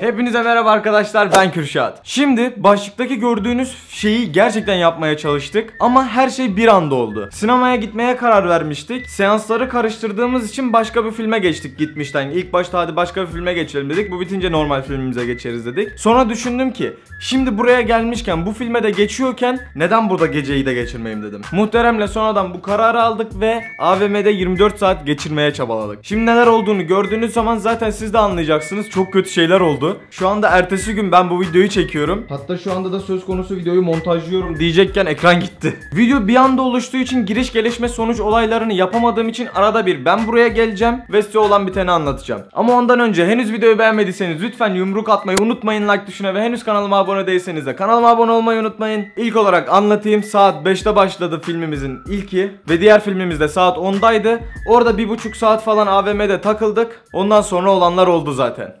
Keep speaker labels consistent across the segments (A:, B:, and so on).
A: Hepinize merhaba arkadaşlar ben Kürşat. Şimdi başlıktaki gördüğünüz şeyi gerçekten yapmaya çalıştık ama her şey bir anda oldu. Sinemaya gitmeye karar vermiştik. Seansları karıştırdığımız için başka bir filme geçtik gitmişten. İlk başta hadi başka bir filme geçelim dedik. Bu bitince normal filmimize geçeriz dedik. Sonra düşündüm ki şimdi buraya gelmişken bu filme de geçiyorken neden burada geceyi de geçirmeyeyim dedim. Muhteremle sonradan bu kararı aldık ve AVM'de 24 saat geçirmeye çabaladık. Şimdi neler olduğunu gördüğünüz zaman zaten siz de anlayacaksınız. Çok kötü şeyler oldu. Şu anda ertesi gün ben bu videoyu çekiyorum. Hatta şu anda da söz konusu videoyu montajlıyorum diyecekken ekran gitti. Video bir anda oluştuğu için giriş gelişme sonuç olaylarını yapamadığım için arada bir ben buraya geleceğim ve size olan biteni anlatacağım. Ama ondan önce henüz videoyu beğenmediyseniz lütfen yumruk atmayı unutmayın like tuşuna ve henüz kanalıma abone değilseniz de kanalıma abone olmayı unutmayın. İlk olarak anlatayım saat 5'te başladı filmimizin ilki ve diğer filmimiz de saat 10'daydı. Orada bir buçuk saat falan AVM'de takıldık. Ondan sonra olanlar oldu zaten.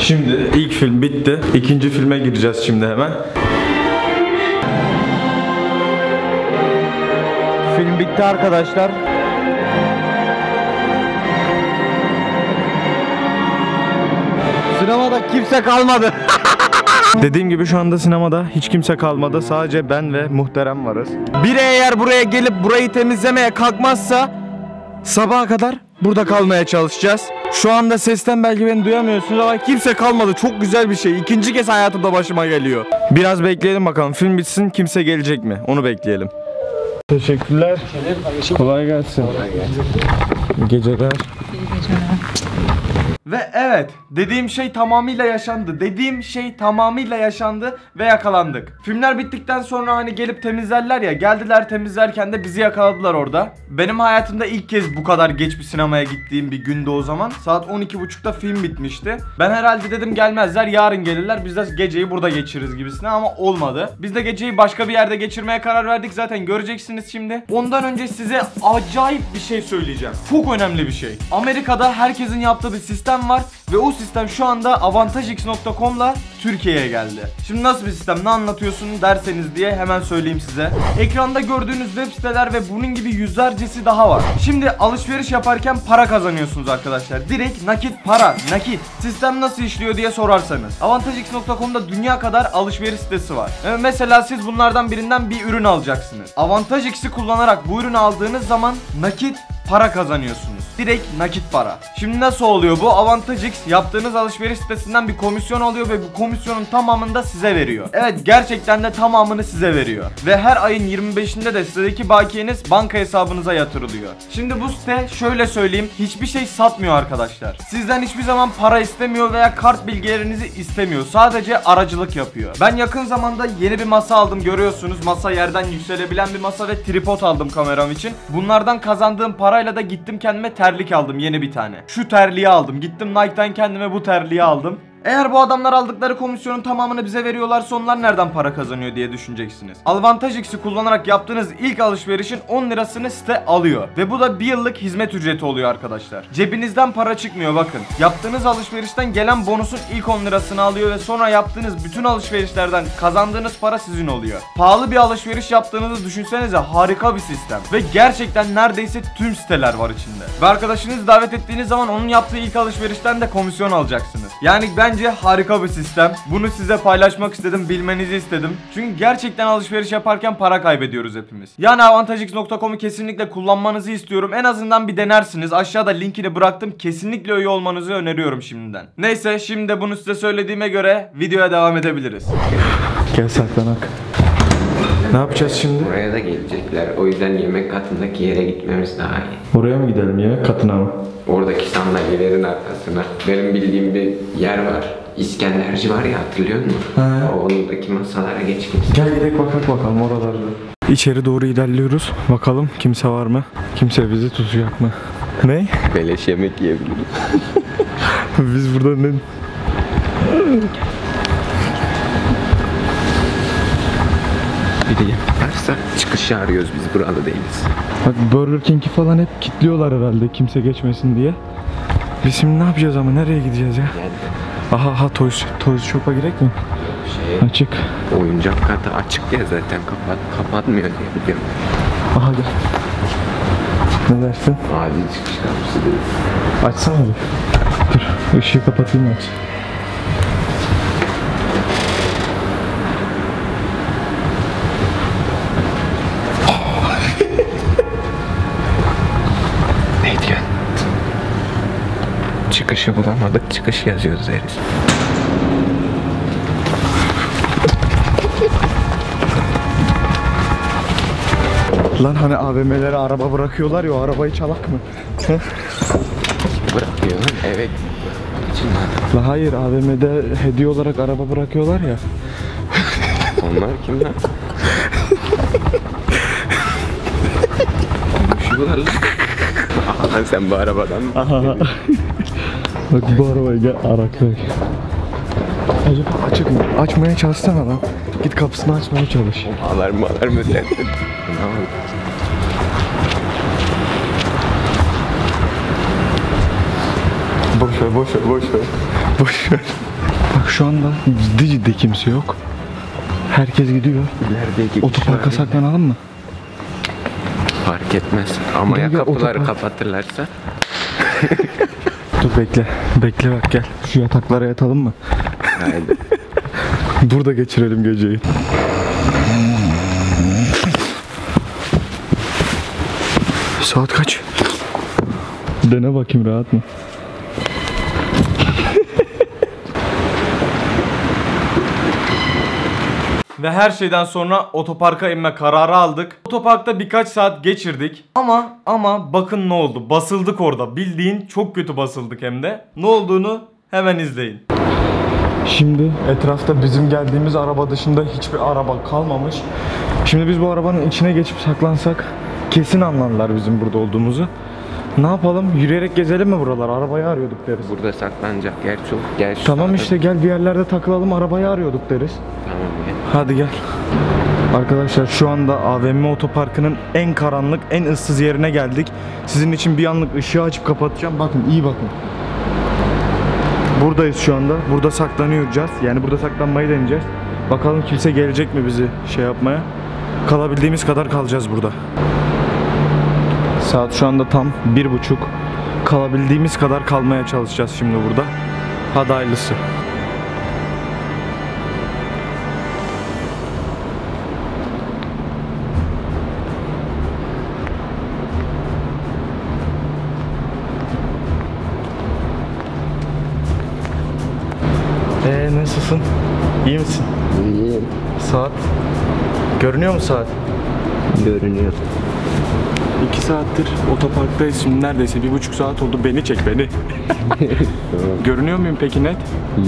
A: Şimdi ilk film bitti. İkinci filme gireceğiz şimdi hemen. Film bitti arkadaşlar. Sinemada kimse kalmadı. Dediğim gibi şu anda sinemada hiç kimse kalmadı. Sadece ben ve muhterem varız. Biri eğer buraya gelip burayı temizlemeye kalkmazsa sabaha kadar burada kalmaya çalışacağız. Şu anda sesten belki beni duyamıyorsunuz ama kimse kalmadı. Çok güzel bir şey. İkinci kez hayatımda başıma geliyor. Biraz bekleyelim bakalım. Film bitsin kimse gelecek mi? Onu bekleyelim. Teşekkürler. Kolay gelsin. Geceler. Ve evet dediğim şey tamamıyla yaşandı. Dediğim şey tamamıyla yaşandı ve yakalandık. Filmler bittikten sonra hani gelip temizlerler ya geldiler temizlerken de bizi yakaladılar orada. Benim hayatımda ilk kez bu kadar geç bir sinemaya gittiğim bir günde o zaman. Saat 12.30'da film bitmişti. Ben herhalde dedim gelmezler yarın gelirler biz de geceyi burada geçiririz gibisine ama olmadı. Biz de geceyi başka bir yerde geçirmeye karar verdik zaten göreceksiniz şimdi. Ondan önce size acayip bir şey söyleyeceğim. Çok önemli bir şey. Amerika'da herkesin yaptığı bir sistem var ve o sistem şu anda avantajx.com'la Türkiye'ye geldi. Şimdi nasıl bir sistem ne anlatıyorsun derseniz diye hemen söyleyeyim size. Ekranda gördüğünüz web siteler ve bunun gibi yüzlercesi daha var. Şimdi alışveriş yaparken para kazanıyorsunuz arkadaşlar. Direkt nakit para, nakit. Sistem nasıl işliyor diye sorarsanız. Avantajx.com'da dünya kadar alışveriş sitesi var. Ee, mesela siz bunlardan birinden bir ürün alacaksınız. Avantajx'i kullanarak bu ürünü aldığınız zaman nakit para kazanıyorsunuz. Direkt nakit para. Şimdi nasıl oluyor bu? Avantajx yaptığınız alışveriş sitesinden bir komisyon alıyor ve bu komisyonun tamamını da size veriyor. Evet gerçekten de tamamını size veriyor. Ve her ayın 25'inde de sitedeki bakiyeniz banka hesabınıza yatırılıyor. Şimdi bu site şöyle söyleyeyim hiçbir şey satmıyor arkadaşlar. Sizden hiçbir zaman para istemiyor veya kart bilgilerinizi istemiyor. Sadece aracılık yapıyor. Ben yakın zamanda yeni bir masa aldım görüyorsunuz. Masa yerden yükselebilen bir masa ve tripod aldım kameram için. Bunlardan kazandığım parayla da gittim kendime terlik aldım yeni bir tane. Şu terliği aldım. Gittim Nike'dan kendime bu terliği aldım. Eğer bu adamlar aldıkları komisyonun tamamını bize veriyorlarsa onlar nereden para kazanıyor diye düşüneceksiniz. Avantajx'i kullanarak yaptığınız ilk alışverişin 10 lirasını site alıyor. Ve bu da bir yıllık hizmet ücreti oluyor arkadaşlar. Cebinizden para çıkmıyor bakın. Yaptığınız alışverişten gelen bonusun ilk 10 lirasını alıyor ve sonra yaptığınız bütün alışverişlerden kazandığınız para sizin oluyor. Pahalı bir alışveriş yaptığınızı düşünsenize harika bir sistem. Ve gerçekten neredeyse tüm siteler var içinde. Ve arkadaşınızı davet ettiğiniz zaman onun yaptığı ilk alışverişten de komisyon alacaksınız. Yani bence harika bir sistem. Bunu size paylaşmak istedim, bilmenizi istedim. Çünkü gerçekten alışveriş yaparken para kaybediyoruz hepimiz. Yani avantajx.com'u kesinlikle kullanmanızı istiyorum. En azından bir denersiniz. Aşağıda linkini bıraktım. Kesinlikle üye olmanızı öneriyorum şimdiden. Neyse şimdi bunu size söylediğime göre videoya devam edebiliriz. Gel saklanak. Ne yapacağız şimdi?
B: Buraya da gelecekler. O yüzden yemek katındaki yere gitmemiz daha iyi.
A: Oraya mı gidelim yemek katına mı?
B: Oradaki sandalyelerin arkasına. Benim bildiğim bir yer var. İskenderci var ya hatırlıyor musun?
A: He.
B: Ondaki masalara geç git.
A: Gel gidelim bakak bakalım oralarda. İçeri doğru ilerliyoruz. Bakalım kimse var mı? Kimse bizi tutacak mı? Ne?
B: Beleş yemek yiyebiliriz.
A: Biz burada ne?
B: Bir de yaparsa çıkışı arıyoruz biz burada değiliz.
A: Bak Burger King'i falan hep kilitliyorlar herhalde kimse geçmesin diye. Biz şimdi ne yapacağız ama nereye gideceğiz ya?
B: Yani
A: Aha aha Toys, Toys Shop'a girek mi?
B: şey
A: Açık.
B: oyuncak katı açık ya zaten kapat kapatmıyor diye biliyorum.
A: Aha gel. Ne dersin?
B: Acil çıkış kapısı değil.
A: Açsana bir. Dur ışığı kapatayım aç.
B: Diyorsun? Çıkışı bulamadık, çıkış yazıyoruz deriz.
A: Lan hani AVM'lere araba bırakıyorlar ya o arabayı çalak mı?
B: Bırakıyor lan eve için lan.
A: Hayır AVM'de hediye olarak araba bırakıyorlar ya.
B: Onlar kim lan? Konuşuyorlar lan. Aha sen bu arabadan mı?
A: Bak bu arabayı gel araklay. Acaba açık mı? Açmaya çalışsana lan. Git kapısını açmaya çalış.
B: Alarm alarm ötlensin. Ne oldu?
A: Boş ver, boş ver, boş ver. Boş ver. Bak şu anda ciddi ciddi kimse yok. Herkes gidiyor.
B: İlerideki
A: Otoparka saklanalım mı?
B: Fark etmez. Ama ya kapıları kapatırlarsa?
A: Dur bekle. Bekle bak gel. Şu yataklara yatalım mı?
B: Haydi.
A: Burada geçirelim geceyi. Saat kaç? Dene bakayım rahat mı?
C: Ve her şeyden sonra otoparka inme kararı aldık. Otoparkta birkaç saat geçirdik. Ama ama bakın ne oldu. Basıldık orada. Bildiğin çok kötü basıldık hem de. Ne olduğunu hemen izleyin.
A: Şimdi etrafta bizim geldiğimiz araba dışında hiçbir araba kalmamış. Şimdi biz bu arabanın içine geçip saklansak kesin anlarlar bizim burada olduğumuzu. Ne yapalım? Yürüyerek gezelim mi buralar? Arabayı arıyorduk deriz.
B: Burada saklanacak yer çok. Gel şu
A: Tamam işte gel bir yerlerde takılalım arabayı arıyorduk deriz.
B: Tamam.
A: Hadi gel. Arkadaşlar şu anda AVM otoparkının en karanlık, en ıssız yerine geldik. Sizin için bir anlık ışığı açıp kapatacağım. Bakın iyi bakın. Buradayız şu anda. Burada saklanıyoruz. Yani burada saklanmayı deneyeceğiz. Bakalım kimse gelecek mi bizi şey yapmaya. Kalabildiğimiz kadar kalacağız burada. Saat şu anda tam bir buçuk. Kalabildiğimiz kadar kalmaya çalışacağız şimdi burada. Hadi hayırlısı. Ee nasılsın? İyi misin?
B: İyi.
A: Saat? Görünüyor mu saat?
B: Görünüyor.
A: 2 saattir otoparktayız şimdi neredeyse bir buçuk saat oldu beni çek beni. Görünüyor muyum peki net?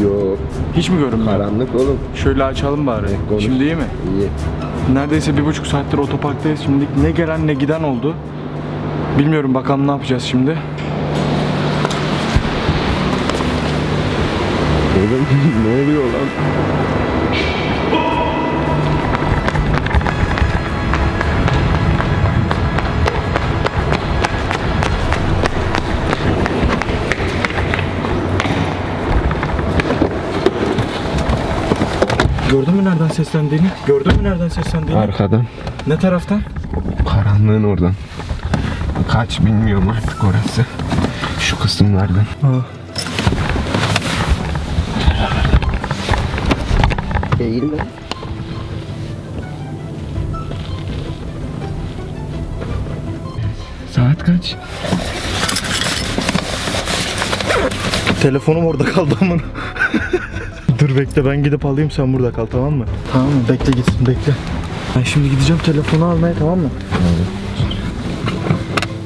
B: Yok.
A: Hiç mi görünmüyor?
B: Karanlık oğlum.
A: Şöyle açalım bari.
B: konuş.
A: Şimdi iyi mi?
B: İyi.
A: Neredeyse bir buçuk saattir otoparktayız şimdi. Ne gelen ne giden oldu. Bilmiyorum bakalım ne yapacağız şimdi.
B: Oğlum ne oluyor lan?
A: Gördün mü nereden seslendiğini? Gördün mü nereden seslendiğini?
B: Arkadan.
A: Ne taraftan?
B: Karanlığın oradan. Kaç bilmiyorum artık orası. Şu kısımlardan.
A: Ha.
B: Değil mi? Saat kaç?
A: Telefonum orada kaldı amına. Dur bekle ben gidip alayım sen burada kal tamam mı? Tamam mı? Bekle gitsin bekle. Ben şimdi gideceğim telefonu almaya tamam mı?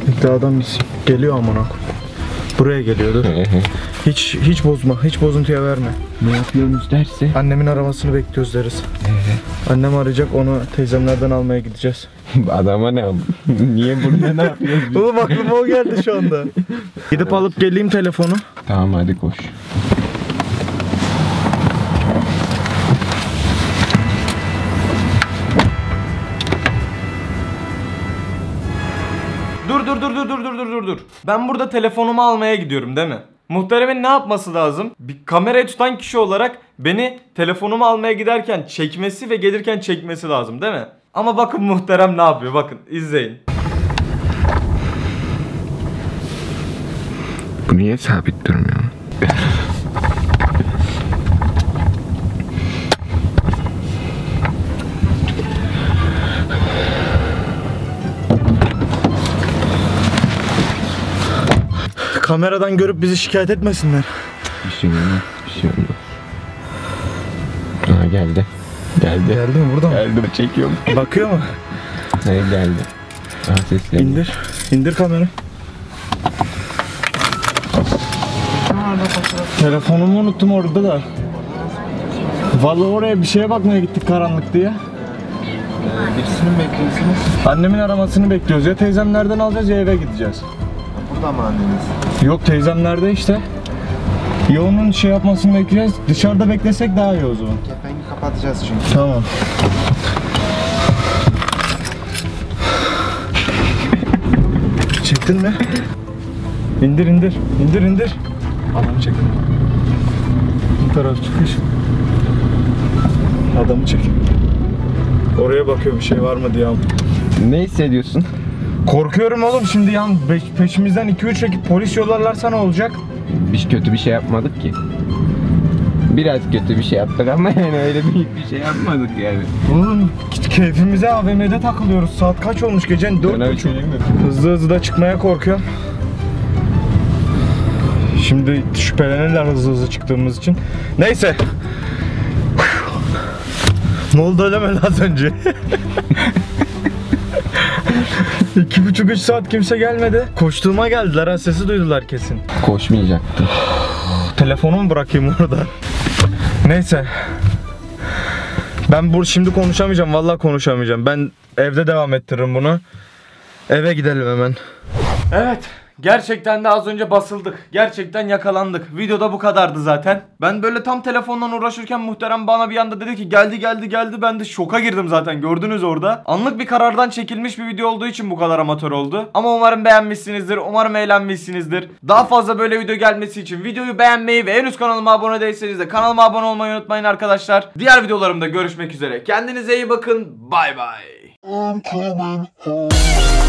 A: Bekle adam. Geliyor amına. koyayım. Buraya geliyor dur. Hiç hiç bozma. Hiç bozuntuya verme.
B: ne yapıyorsunuz derse?
A: Annemin aramasını bekliyoruz deriz. Annem arayacak onu teyzemlerden almaya gideceğiz.
B: Adama ne? Niye burada ne yapıyoruz?
A: Oğlum aklıma o geldi şu anda. Gidip alıp geleyim telefonu.
B: tamam hadi koş.
C: dur dur dur dur dur dur dur dur. Ben burada telefonumu almaya gidiyorum değil mi? Muhteremin ne yapması lazım? Bir kamerayı tutan kişi olarak beni telefonumu almaya giderken çekmesi ve gelirken çekmesi lazım değil mi? Ama bakın muhterem ne yapıyor bakın izleyin.
B: Bu niye sabit durmuyor?
A: Kameradan görüp bizi şikayet etmesinler.
B: Bir şey olmaz. Bir şey olmaz. Aa geldi. Geldi.
A: Geldi mi burada mı?
B: Geldi mi? Çekiyorum.
A: Bakıyor mu?
B: Hayır geldi. Aa sesler.
A: İndir. İndir kamerayı. Telefonumu unuttum orada da. Vallahi oraya bir şeye bakmaya gittik karanlık diye.
D: Birisini mi bekliyorsunuz?
A: Annemin aramasını bekliyoruz. Ya teyzemlerden alacağız ya eve gideceğiz.
D: Burada mı anneniz?
A: Yok teyzemlerde işte. Ya onun şey yapmasını bekleyeceğiz. Dışarıda beklesek daha iyi o zaman.
D: Kepengi kapatacağız çünkü.
A: Tamam. Çektin mi? İndir indir. İndir indir. Adamı çek. Bu taraf çıkış. Adamı çek. Oraya bakıyor bir şey var mı diye.
B: Ne hissediyorsun?
A: Korkuyorum oğlum şimdi yan pe- peşimizden 2-3 ekip polis yollarlarsa ne olacak?
B: Biz kötü bir şey yapmadık ki. Biraz kötü bir şey yaptık ama yani öyle büyük bir şey yapmadık yani.
A: Oğlum keyfimize AVM'de takılıyoruz. Saat kaç olmuş gecenin dört
B: Sana bir
A: buçuk.
B: şey diyeyim mi?
A: Hızlı hızlı da çıkmaya korkuyorum. Şimdi şüphelenirler hızlı hızlı çıktığımız için. Neyse. ne oldu öyle mi az önce? İki buçuk üç saat kimse gelmedi. Koştuğuma geldiler ha sesi duydular kesin.
B: Koşmayacaktım.
A: Telefonumu bırakayım orada. Neyse. Ben bu şimdi konuşamayacağım. Vallahi konuşamayacağım. Ben evde devam ettiririm bunu. Eve gidelim hemen. Evet. Gerçekten de az önce basıldık. Gerçekten yakalandık. Videoda bu kadardı zaten. Ben böyle tam telefondan uğraşırken muhterem bana bir anda dedi ki geldi geldi geldi. Ben de şoka girdim zaten gördünüz orada. Anlık bir karardan çekilmiş bir video olduğu için bu kadar amatör oldu. Ama umarım beğenmişsinizdir. Umarım eğlenmişsinizdir. Daha fazla böyle video gelmesi için videoyu beğenmeyi ve en üst kanalıma abone değilseniz de kanalıma abone olmayı unutmayın arkadaşlar. Diğer videolarımda görüşmek üzere. Kendinize iyi bakın. Bay bay.
E: I'm coming home.